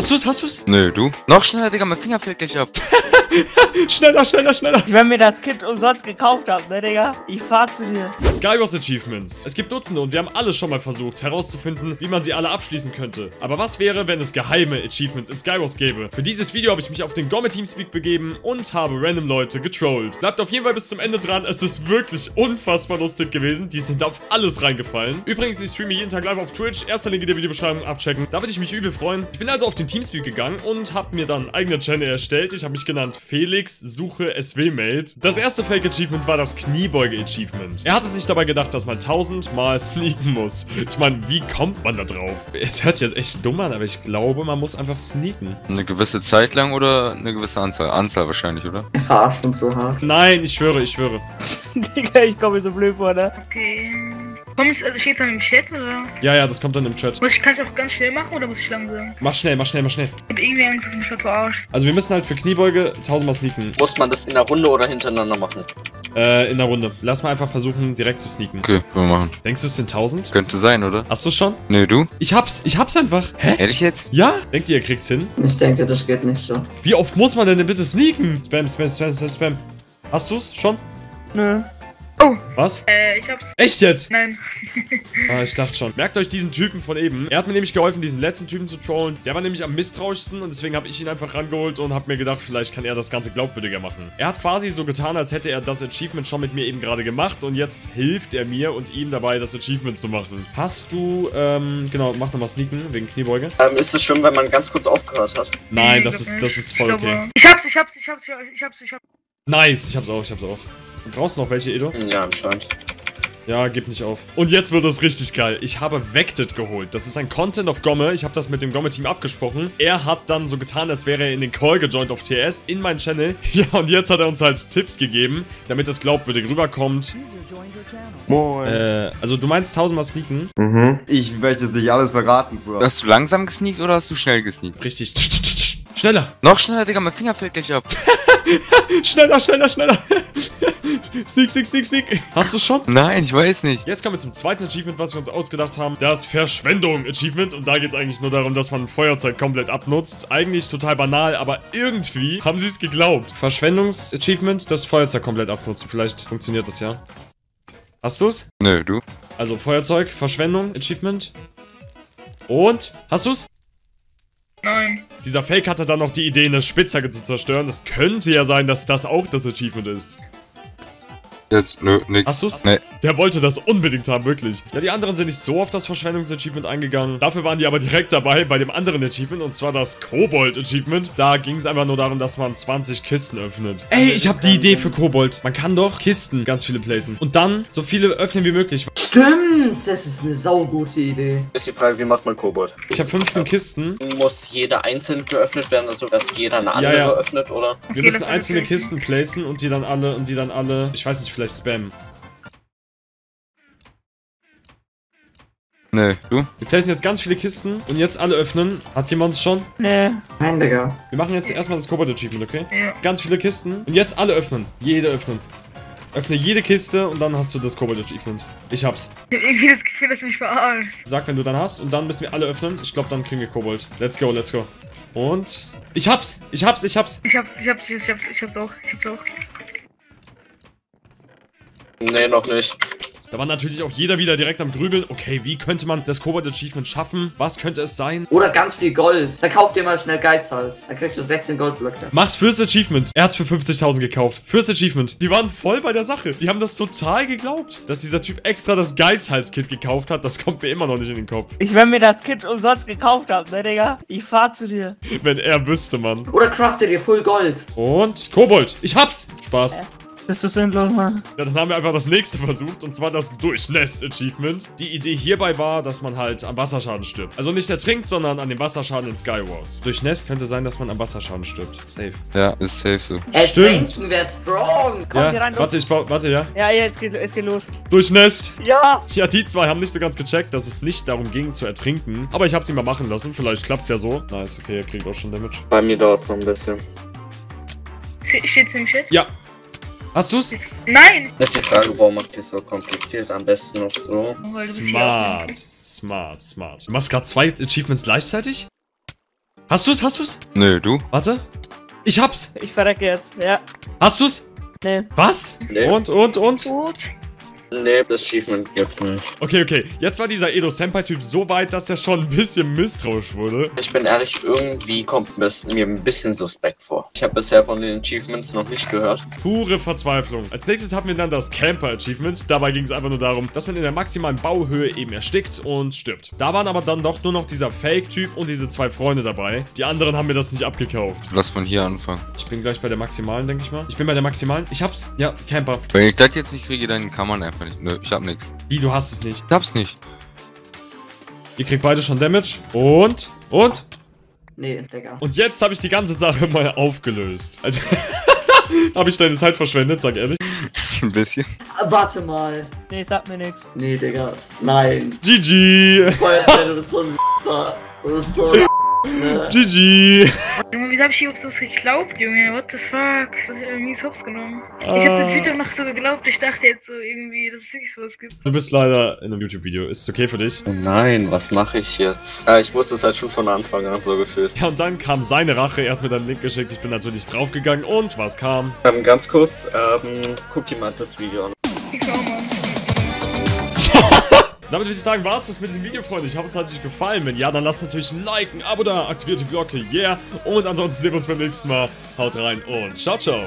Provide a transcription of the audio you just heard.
Hast du's? Hast du's? Nö, du? Noch schneller, Digga, mein Finger fällt gleich ab. schneller, schneller, schneller. Wenn mir das Kit umsonst gekauft habt, ne, Digga? Ich fahr zu dir. Skywars Achievements. Es gibt Dutzende und wir haben alle schon mal versucht herauszufinden, wie man sie alle abschließen könnte. Aber was wäre, wenn es geheime Achievements in Skywars gäbe? Für dieses Video habe ich mich auf den Gomme Teamspeak begeben und habe random Leute getrollt. Bleibt auf jeden Fall bis zum Ende dran. Es ist wirklich unfassbar lustig gewesen. Die sind auf alles reingefallen. Übrigens, ich streame jeden Tag live auf Twitch. Erster Link in der Videobeschreibung abchecken. Da würde ich mich übel freuen. Ich bin also auf den Teamspeak gegangen und habe mir dann einen eigenen Channel erstellt. Ich habe mich genannt Felix Suche SW-Mate. Das erste Fake-Achievement war das Kniebeuge-Achievement. Er hatte sich dabei gedacht, dass man 1000 Mal sneaken muss. Ich meine, wie kommt man da drauf? Es hört sich jetzt echt dumm an, aber ich glaube, man muss einfach sneaken. Eine gewisse Zeit lang oder eine gewisse Anzahl? Anzahl wahrscheinlich, oder? Verarscht uns so hart. Nein, ich schwöre, ich schwöre. Digga, ich komme mir so blöd vor, ne? Okay. Kommt, also steht dann im Chat oder? Ja, ja, das kommt dann im Chat. Muss ich, kann ich auch ganz schnell machen oder muss ich langsam? Mach schnell, mach schnell, mach schnell. Ich hab irgendwie Angst, dass du mich verarscht. Also wir müssen halt für Kniebeuge 1000 Mal sneaken. Muss man das in der Runde oder hintereinander machen? Äh, in der Runde. Lass mal einfach versuchen, direkt zu sneaken. Okay, können wir machen. Denkst du, es sind 1000? Könnte sein, oder? Hast du schon? Nö, du? Ich hab's. Ich hab's einfach. Hä? Ehrlich jetzt? Ja? Denkt ihr, ihr kriegt's hin? Ich denke, das geht nicht so. Wie oft muss man denn bitte sneaken? Spam, spam, spam, spam, spam. Hast du's schon? Nö. Oh, Was? äh, ich hab's. Echt jetzt? Nein. Ah, ich dachte schon. Merkt euch diesen Typen von eben. Er hat mir nämlich geholfen, diesen letzten Typen zu trollen. Der war nämlich am misstrauischsten und deswegen habe ich ihn einfach rangeholt und habe mir gedacht, vielleicht kann er das Ganze glaubwürdiger machen. Er hat quasi so getan, als hätte er das Achievement schon mit mir eben gerade gemacht und jetzt hilft er mir und ihm dabei, das Achievement zu machen. Hast du, ähm, genau, mach nochmal Sneaken wegen Kniebeuge. Ähm, ist es schlimm, wenn man ganz kurz aufgehört hat? Nein, das ist, das ist voll Ich okay. Ich hab's, ich hab's, ich hab's, ich hab's, ich hab's. Nice, ich hab's auch, ich hab's auch. Du brauchst noch welche, Edo? Ja, anscheinend. Ja, gib nicht auf. Und jetzt wird es richtig geil. Ich habe Vected geholt. Das ist ein Content auf Gomme. Ich habe das mit dem Gomme-Team abgesprochen. Er hat dann so getan, als wäre er in den Call gejoint auf TS, in meinen Channel. Ja, und jetzt hat er uns halt Tipps gegeben, damit es glaubwürdig rüberkommt. Moin. Äh, also du meinst tausendmal sneaken? Mhm. Ich möchte jetzt nicht alles verraten, so. Hast du langsam gesneakt oder hast du schnell gesneakt? Richtig. Schneller. Noch schneller, Digga, mein Finger fällt gleich ab. Schneller, schneller, schneller. Sneak, sneak, sneak, sneak. Hast du schon? Nein, ich weiß nicht. Jetzt kommen wir zum zweiten Achievement, was wir uns ausgedacht haben. Das Verschwendung-Achievement. Und da geht es eigentlich nur darum, dass man Feuerzeug komplett abnutzt. Eigentlich total banal, aber irgendwie haben sie es geglaubt. Verschwendungs-Achievement, das Feuerzeug komplett abnutzen. Vielleicht funktioniert das ja. Hast du's? Nö, du? Also Feuerzeug, Verschwendung, Achievement. Und? Hast du's? Nein. Dieser Fake hatte dann noch die Idee, eine Spitzhacke zu zerstören. Das könnte ja sein, dass das auch das Achievement ist. Jetzt, nö, nix. Hast du's? Nee. Der wollte das unbedingt haben, wirklich. Ja, die anderen sind nicht so auf das Verschwendungs-Achievement eingegangen. Dafür waren die aber direkt dabei bei dem anderen Achievement, und zwar das Kobold-Achievement. Da ging es einfach nur darum, dass man 20 Kisten öffnet. Ey, ich habe die Idee für Kobold. Man kann doch Kisten ganz viele placen. Und dann so viele öffnen wie möglich. Stimmt, das ist eine saugute Idee. Ist die Frage, wie macht man Kobold? Ich habe 15 Kisten. Muss jeder einzeln geöffnet werden, also dass jeder eine andere ja. öffnet, oder? Wir müssen einzelne ist Kisten placen und die dann alle, und die dann alle, ich weiß nicht, vielleicht spammen. Nö, du? Wir placen jetzt ganz viele Kisten und jetzt alle öffnen. Hat jemand es schon? Nee. Nein, Digga. Wir machen jetzt erstmal das Kobold-Achievement, okay? Ja. Ganz viele Kisten. Und jetzt alle öffnen. Jede öffnen. Öffne jede Kiste und dann hast du das Kobold-Achievement. Ich hab's. Ich hab irgendwie das Gefühl, dass du mich verarscht. Sag, wenn du dann hast. Und dann müssen wir alle öffnen. Ich glaube, dann kriegen wir Kobold. Let's go, let's go. Und... Ich hab's! Ich hab's, ich hab's! Ich hab's, ich hab's, ich hab's, ich hab's auch, ich hab's auch. Nee, noch nicht. Da war natürlich auch jeder wieder direkt am Grübeln. Okay, wie könnte man das Kobold-Achievement schaffen? Was könnte es sein? Oder ganz viel Gold. Dann kauft ihr mal schnell Geizhals. Dann kriegst du 16 Goldblöcke. Mach's fürs Achievement. Er hat's für 50.000 gekauft. Fürs Achievement. Die waren voll bei der Sache. Die haben das total geglaubt. Dass dieser Typ extra das Geizhals-Kit gekauft hat, das kommt mir immer noch nicht in den Kopf. Ich, wenn mir das Kit umsonst gekauft habt, ne, Digga? Ich fahr zu dir. Wenn er wüsste, Mann. Oder craftet ihr Full Gold. Und Kobold. Ich hab's. Spaß. Bist du sinnlos, Mann? Ja, dann haben wir einfach das nächste versucht, und zwar das Durchnässt-Achievement. Die Idee hierbei war, dass man halt am Wasserschaden stirbt. Also nicht ertrinkt, sondern an dem Wasserschaden in Skywars. Durchnässt könnte sein, dass man am Wasserschaden stirbt. Safe. Ja, ist safe so. Ertrinken wäre strong. Komm, ja, hier rein, los. warte, ich baue, warte, ja. Ja, jetzt geht, es geht los. Durchnässt. Ja! Ja, die zwei haben nicht so ganz gecheckt, dass es nicht darum ging zu ertrinken. Aber ich hab's ihn mal machen lassen. Vielleicht klappt's ja so. Nice, okay, er kriegt auch schon Damage. Bei mir dauert so ein bisschen. Steht's im Chat? Ja. Hast du's? Nein! Ist die Frage, warum macht ihr so kompliziert? Am besten noch so. Smart. Smart, smart. Du machst gerade zwei Achievements gleichzeitig? Hast du's? Hast du's? Nö, du? Warte. Ich hab's. Ich verrecke jetzt. Ja. Hast du's? Nee. Was? Nee. Und, und, und? Gut. Nee, das Achievement gibt's nicht. Okay, okay. Jetzt war dieser Edo-Senpai-Typ so weit, dass er schon ein bisschen misstrauisch wurde. Ich bin ehrlich, irgendwie kommt mir ein bisschen suspekt vor. Ich habe bisher von den Achievements noch nicht gehört. Pure Verzweiflung. Als nächstes hatten wir dann das Camper-Achievement. Dabei ging es einfach nur darum, dass man in der maximalen Bauhöhe eben erstickt und stirbt. Da waren aber dann doch nur noch dieser Fake-Typ und diese zwei Freunde dabei. Die anderen haben mir das nicht abgekauft. Lass von hier anfangen. Ich bin gleich bei der maximalen, denke ich mal. Ich bin bei der maximalen. Ich hab's. Ja, Camper. Wenn ich das jetzt nicht kriege, dann kann man einfach nicht. Nö, ich hab nix. Wie, du hast es nicht. Ich hab's nicht. Ihr kriegt beide schon Damage. Und? Und? Nee, Digga. Und jetzt habe ich die ganze Sache mal aufgelöst. Also, habe ich deine Zeit verschwendet, sag ehrlich. Ein bisschen. Warte mal. Nee, sag mir nix. Nee, Digga. Nein. GG. Feuerwehr, du bist so ein. Du bist so ein? GG. Junge, wieso hab ich überhaupt sowas geglaubt, Junge? What the fuck? Das hab ich mies hops genommen. Ich hab Ah. den Twitter noch so geglaubt. Ich dachte jetzt so irgendwie, dass es wirklich sowas gibt. Du bist leider in einem YouTube-Video. Ist es okay für dich? Oh nein, was mache ich jetzt? Äh, ich wusste es halt schon von Anfang an so gefühlt. Ja, und dann kam seine Rache. Er hat mir dann einen Link geschickt. Ich bin natürlich draufgegangen. Und was kam? Ähm, ganz kurz, ähm, guck dir mal das Video an. Ich auch mal. Damit würde ich sagen, war es das mit diesem Video, Freunde. Ich hoffe, es hat euch gefallen. Wenn ja, dann lasst natürlich ein Like, ein Abo da, aktiviert die Glocke, yeah. Und ansonsten sehen wir uns beim nächsten Mal. Haut rein und ciao, ciao.